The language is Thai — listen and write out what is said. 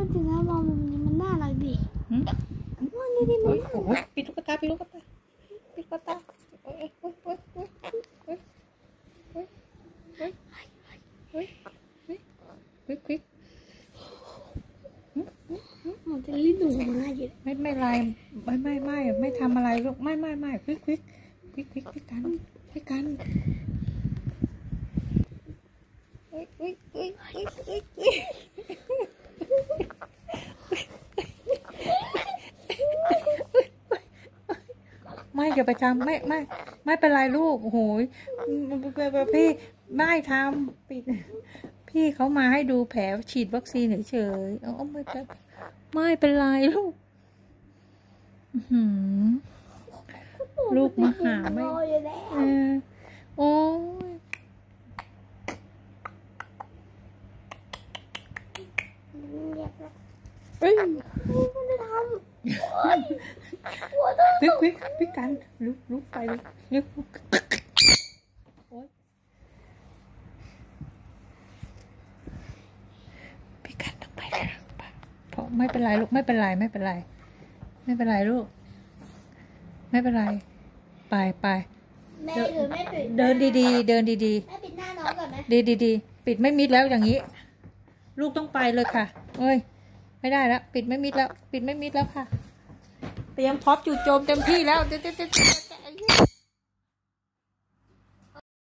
ว่าจริงแล้วมองมุมนี้มันน่ารักดีหืมว่านี่ดิมันโอ้ยโอ้ยปิดลูกตาปิดลูกตาปิดลูกตาโอ้ยโอ้ยโอ้ยโอ้ยโอ้ยโอ้ยโอ้ยโอ้ยโอ้ยควิกควิกมันจะลิ้นหนูมาเยอะไม่ไม่ไรไม่ไม่ไม่ไม่ทำอะไรลูกไม่ไม่ไม่ควิกควิกควิกควิกควิกกันควิกกันเอ้ยเอ้ยเอ้ยเอ้ยเอ้ยเอ้ย ไม่อย่าไปทำไม่ไม่ไม่เป็นไรลูกโอ้โหยพี่ไม่ทำปิดพี่เขามาให้ดูแผลฉีดวัคซีนเฉยๆเอาไม่เป็นไม่เป็นไรลูกอื้อหือลูกมาหาไม่รออยู่แล้วเออโอ้ยเอ้ยมันจะทำ วดท้องควิกควิกควิกกันลุกลุกไปลุกลุกโอ๊ยพี่กันต้องไปแล้วเพราะไม่เป็นไรลูกไม่เป็นไรไม่เป็นไร ไม่เป็นไรลูก ไม่เป็นไร ไปไปแม่หรือแม่ปิดเดินดีๆ เดินดีแม่ปิดหน้าน้องก่อนไหมๆดีดีๆปิดไม่มิดแล้วอย่างนี้ ลูกต้องไปเลยค่ะ เอ้ย ไม่ได้แล้ว ปิดไม่มิดแล้ว ปิดไม่มิดแล้วค่ะ เตรียมพร้อมจู่โจมเต็มที่แล้วเจ๊เจ๊เจ๊เจ๊